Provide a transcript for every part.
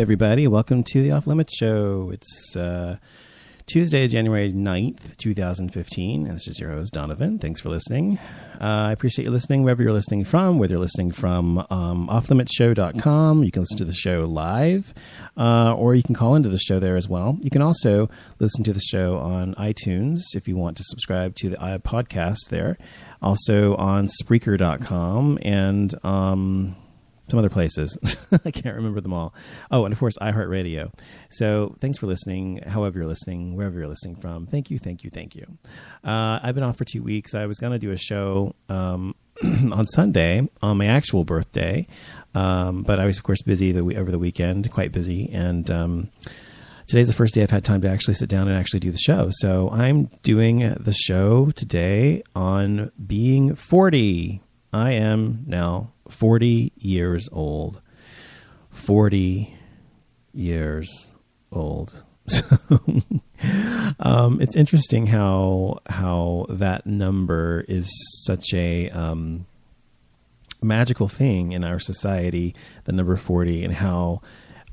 everybody. Welcome to the Off Limits Show. It's uh, Tuesday, January 9th, 2015. And this is your host, Donovan. Thanks for listening. Uh, I appreciate you listening wherever you're listening from, whether you're listening from um, offlimitsshow.com. You can listen to the show live, uh, or you can call into the show there as well. You can also listen to the show on iTunes if you want to subscribe to the uh, podcast there. Also on Spreaker.com and. Um, some other places. I can't remember them all. Oh, and of course, iHeartRadio. So thanks for listening, however you're listening, wherever you're listening from. Thank you, thank you, thank you. Uh, I've been off for two weeks. I was going to do a show um, on Sunday on my actual birthday, um, but I was, of course, busy the, over the weekend, quite busy. And um, today's the first day I've had time to actually sit down and actually do the show. So I'm doing the show today on being 40. I am now 40 years old. 40 years old. um, it's interesting how how that number is such a um, magical thing in our society, the number 40, and how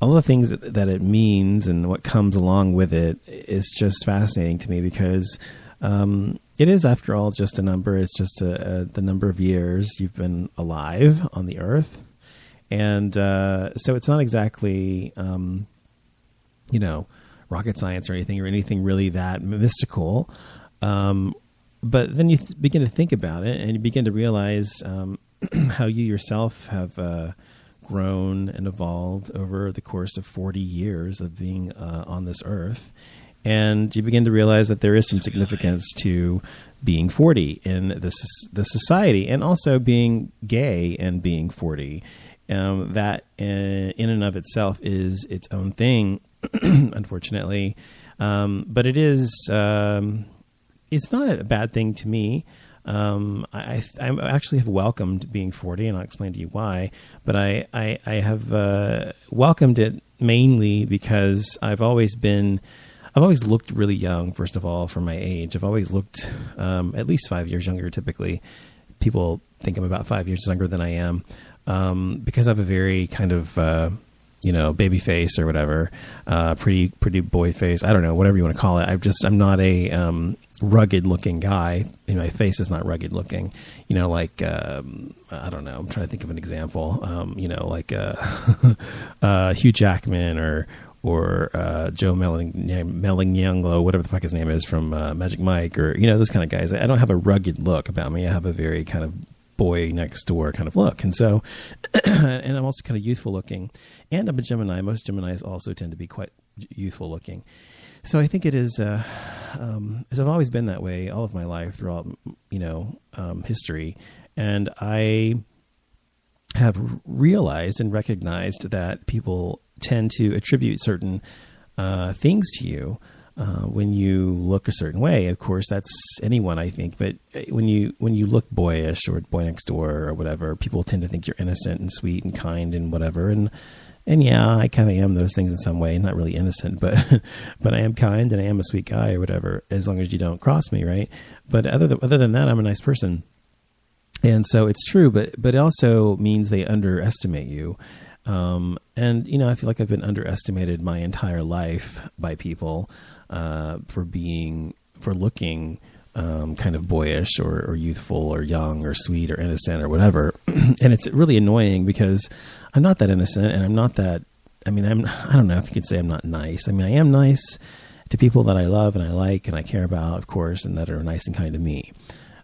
all the things that, that, it means and what comes along with it is just fascinating to me because um, it is, after all, just a number. It's just a, a, the number of years you've been alive on the earth. And uh, so it's not exactly, um, you know, rocket science or anything or anything really that mystical. Um, but then you th- begin to think about it and you begin to realize um, how you yourself have uh, grown and evolved over the course of 40 years of being uh, on this earth and you begin to realize that there is some significance to being 40 in the, the society and also being gay and being 40 um, that uh, in and of itself is its own thing unfortunately. Um, but it is um, it's not a bad thing to me. Um, I, I, actually have welcomed being 40, and I'll explain to you why. But I, I, I have uh, welcomed it mainly because I've always been I've always looked really young. First of all, for my age, I've always looked um, at least five years younger. Typically, people think I'm about five years younger than I am um, because I have a very kind of uh, you know baby face or whatever, uh, pretty pretty boy face. I don't know whatever you want to call it. I'm just I'm not a um, rugged looking guy. You know, my face is not rugged looking. You know, like um, I don't know. I'm trying to think of an example. Um, you know, like uh, uh, Hugh Jackman or or uh, Joe Melling, whatever the fuck his name is from uh, Magic Mike, or you know those kind of guys. I don't have a rugged look about me. I have a very kind of boy next door kind of look, and so, and I'm also kind of youthful looking. And I'm a Gemini. Most Geminis also tend to be quite youthful looking. So I think it is. Uh, um, as I've always been that way all of my life throughout, you know, um, history, and I have realized and recognized that people tend to attribute certain uh, things to you uh, when you look a certain way. Of course, that's anyone, I think. But uh, when you when you look boyish or boy next door or whatever, people tend to think you're innocent and sweet and kind and whatever. And and yeah, I kind of am those things in some way. Not really innocent, but but I am kind and I am a sweet guy or whatever. As long as you don't cross me, right? But other than, other than that, I'm a nice person. And so it's true, but but it also means they underestimate you um, and you know, I feel like I've been underestimated my entire life by people uh, for being for looking um, kind of boyish or, or, youthful or young or sweet or innocent or whatever. and it's really annoying because I'm not that innocent and I'm not that. I mean, I'm. I don't know if you could say I'm not nice. I mean, I am nice to people that I love and I like and I care about, of course, and that are nice and kind to me.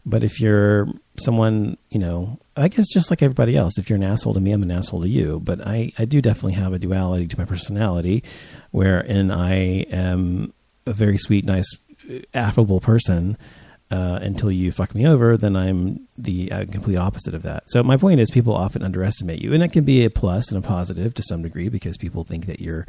But if you're someone, you know, I guess just like everybody else, if you're an asshole to me, I'm an asshole to you. But I, I do definitely have a duality to my personality wherein I am a very sweet, nice, affable person. Uh, until you fuck me over, then I'm the uh, complete opposite of that. So my point is, people often underestimate you, and it can be a plus and a positive to some degree because people think that you're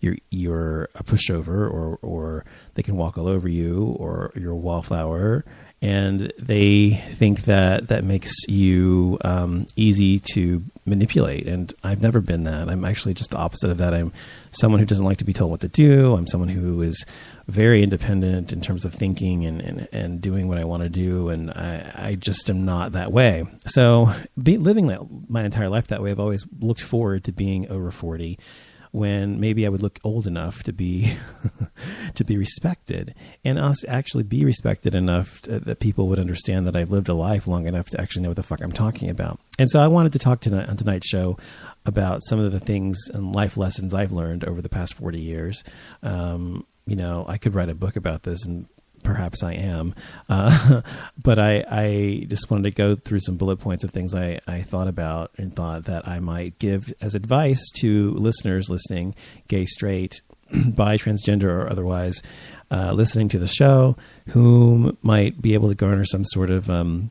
you're you're a pushover, or or they can walk all over you, or you're a wallflower, and they think that that makes you um, easy to manipulate. And I've never been that. I'm actually just the opposite of that. I'm someone who doesn't like to be told what to do. I'm someone who is very independent in terms of thinking and, and, and doing what I want to do. And I, I just am not that way. So be, living my entire life that way, I've always looked forward to being over 40 when maybe I would look old enough to be to be respected, and us actually be respected enough to, that people would understand that I've lived a life long enough to actually know what the fuck I'm talking about. And so I wanted to talk tonight on tonight's show about some of the things and life lessons I've learned over the past 40 years. Um, you know, I could write a book about this and perhaps I am. Uh, but I, I just wanted to go through some bullet points of things I, I thought about and thought that I might give as advice to listeners listening, gay, straight, bi, transgender, or otherwise, uh, listening to the show, who might be able to garner some sort of um,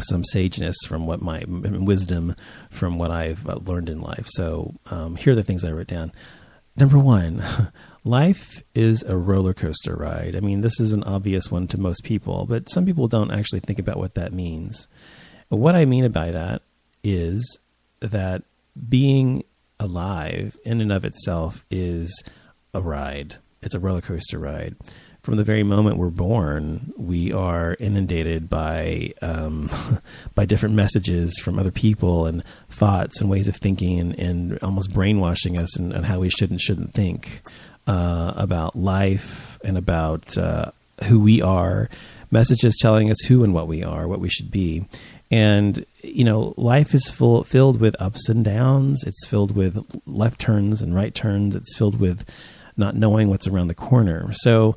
some sageness from what my wisdom from what I've uh, learned in life. So um, here are the things I wrote down. Number one, life is a roller coaster ride. I mean, this is an obvious one to most people, but some people don't actually think about what that means. What I mean by that is that being alive in and of itself is a ride. It's a roller coaster ride from the very moment we're born, we are inundated by um, by different messages from other people and thoughts and ways of thinking and, and almost brainwashing us and, how we should and shouldn't think uh, about life and about uh, who we are. Messages telling us who and what we are, what we should be, and you know, life is full filled with ups and downs. It's filled with left turns and right turns. It's filled with not knowing what's around the corner. So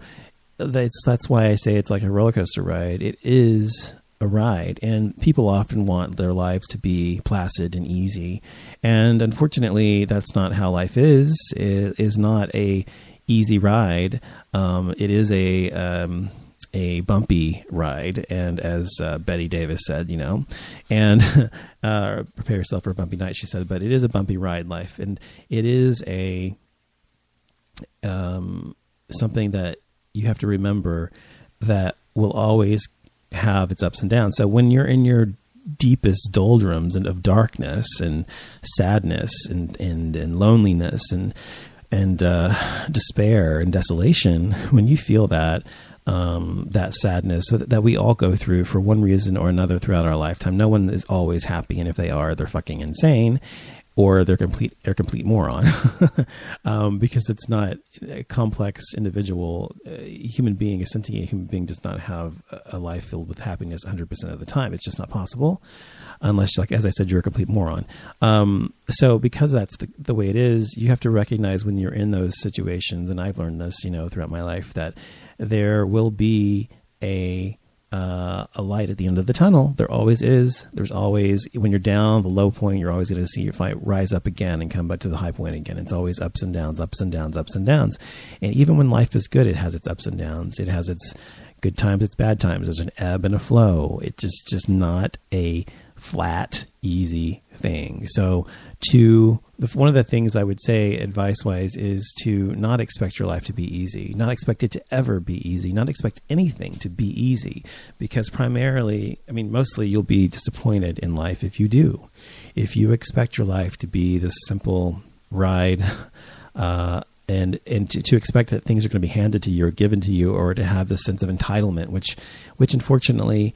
that's that's why I say it's like a roller coaster ride. It is a ride, and people often want their lives to be placid and easy, and unfortunately, that's not how life is. It is not a easy ride. Um, it is a um, a bumpy ride, and as uh, Bette Davis said, you know, and uh, prepare yourself for a bumpy night. She said, but it is a bumpy ride, life, and it is a um, something that you have to remember that will always have its ups and downs. So when you're in your deepest doldrums and of darkness and sadness and and, and loneliness and and uh, despair and desolation, when you feel that um, that sadness that, that, we all go through for one reason or another throughout our lifetime. No one is always happy, and if they are, they're fucking insane or they're complete they're complete moron um, because it's not a complex individual. A human being a sentient human being does not have a life filled with happiness 100% of the time. It's just not possible unless like as i said you're a complete moron. Um, so because that's the, the way it is you have to recognize when you're in those situations and i've learned this you know throughout my life that there will be a uh, a light at the end of the tunnel. There always is. There's always when you're down the low point, you're always going to see your fight rise up again and come back to the high point again. It's always ups and downs, ups and downs, ups and downs. And even when life is good, it has its ups and downs. It has its good times, its bad times. There's an ebb and a flow. It's just just not a flat, easy thing. So to one of the things I would say advice wise is to not expect your life to be easy, not expect it to ever be easy, not expect anything to be easy, because primarily, I mean, mostly you'll be disappointed in life if you do. If you expect your life to be this simple ride, uh, and and to, to, expect that things are going to be handed to you or given to you, or to have this sense of entitlement, which which unfortunately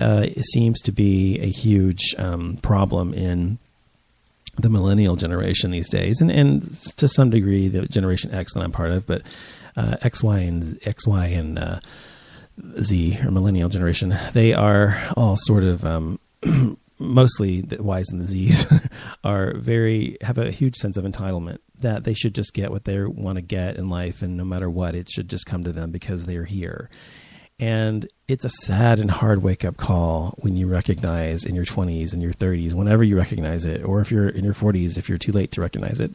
uh, seems to be a huge um, problem in the millennial generation these days, and, and to some degree the Generation X that I'm part of, but uh, X, Y, and X, Y, and uh, Z or millennial generation, they are all sort of um, mostly the Y's and the Z's are very have a huge sense of entitlement that they should just get what they want to get in life, and no matter what, it should just come to them because they're here. And it's a sad and hard wake up call when you recognize in your 20s and your 30s, whenever you recognize it, or if you're in your 40s, if you're too late to recognize it,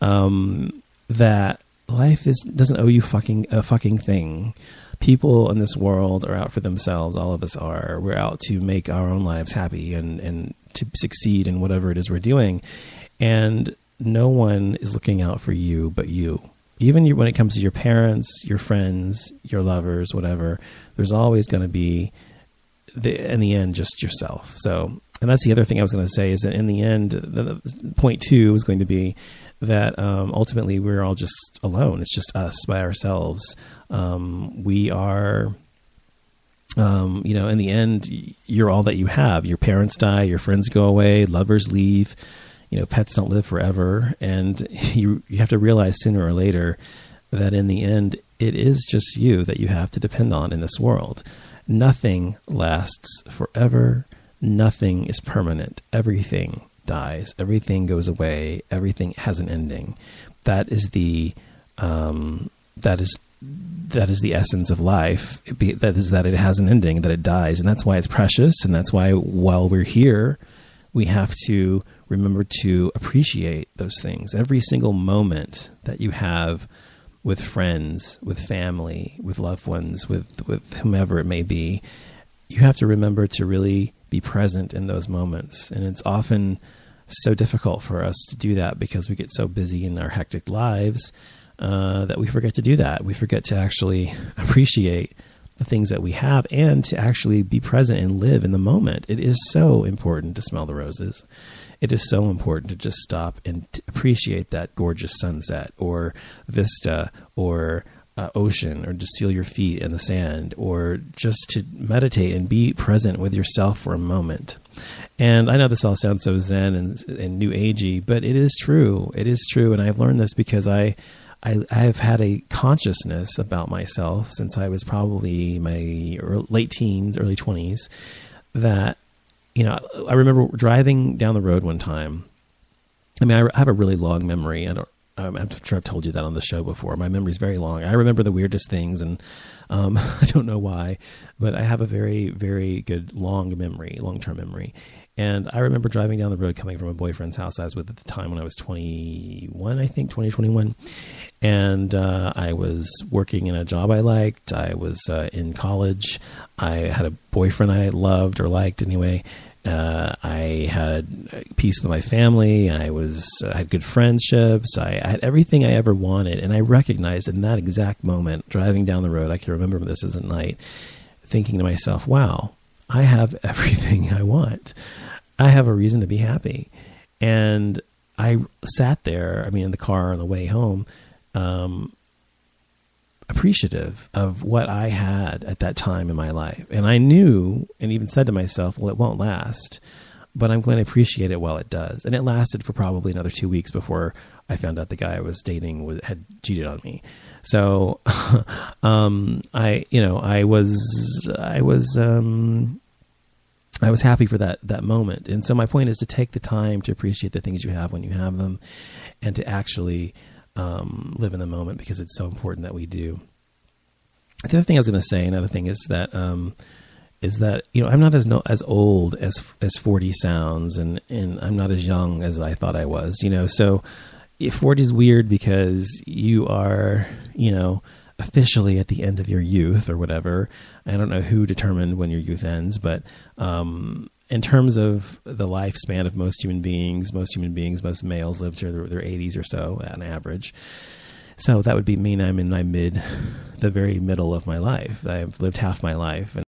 um, that life is doesn't owe you fucking a fucking thing. People in this world are out for themselves. All of us are. We're out to make our own lives happy and and to succeed in whatever it is we're doing. And no one is looking out for you but you even when it comes to your parents, your friends, your lovers, whatever, there's always going to be, the, in the end, just yourself. So, and that's the other thing I was going to say is that in the end, the, the point two is going to be that um, ultimately we're all just alone. It's just us by ourselves. Um, we are, um, you know, in the end, you're all that you have. Your parents die, your friends go away, lovers leave you know, pets don't live forever, and you you have to realize sooner or later that in the end, it is just you that you have to depend on in this world. Nothing lasts forever. Nothing is permanent. Everything dies. Everything goes away. Everything has an ending. That is the um, that is that is the essence of life. Be, that is that it has an ending, that it dies, and that's why it's precious, and that's why while we're here, we have to remember to appreciate those things. Every single moment that you have with friends, with family, with loved ones, with with whomever it may be, you have to remember to really be present in those moments. And it's often so difficult for us to do that because we get so busy in our hectic lives uh, that we forget to do that. We forget to actually appreciate the things that we have and to actually be present and live in the moment. It is so important to smell the roses. It is so important to just stop and appreciate that gorgeous sunset or vista or uh, ocean or just feel your feet in the sand or just to meditate and be present with yourself for a moment. And I know this all sounds so zen and, and new agey, but it is true. It is true. And I've learned this because I, I, I have had a consciousness about myself since I was probably my early, late teens, early 20s that, you know, I remember driving down the road one time. I mean, I have a really long memory. I don't, I'm sure I've told you that on the show before. My memory is very long. I remember the weirdest things, and um, I don't know why, but I have a very, very good long memory, long term memory. And I remember driving down the road coming from a boyfriend's house I was with at the time when I was 21, I think, 2021. and uh, I was working in a job I liked. I was uh, in college. I had a boyfriend I loved or liked anyway. Uh, I had peace with my family. I was I had good friendships. I, I, had everything I ever wanted, and I recognized in that exact moment, driving down the road, I can remember this as a night, thinking to myself, "Wow, I have everything I want. I have a reason to be happy." And I sat there. I mean, in the car on the way home, um, appreciative of what I had at that time in my life. And I knew and even said to myself, well, it won't last, but I'm going to appreciate it while it does. And it lasted for probably another two weeks before I found out the guy I was dating was, had cheated on me. So, um, I, you know, I was, I was, um, I was happy for that that moment. And so my point is to take the time to appreciate the things you have when you have them, and to actually um, live in the moment because it's so important that we do. The other thing I was going to say, another thing is that um, is that you know I'm not as no, as old as as 40 sounds, and and I'm not as young as I thought I was. You know, so 40 is weird because you are you know officially at the end of your youth or whatever. I don't know who determined when your youth ends, but um, in terms of the lifespan of most human beings, most human beings, most males live to their, their 80s or so on average. So that would be mean I'm in my mid, the very middle of my life. I've lived half my life, and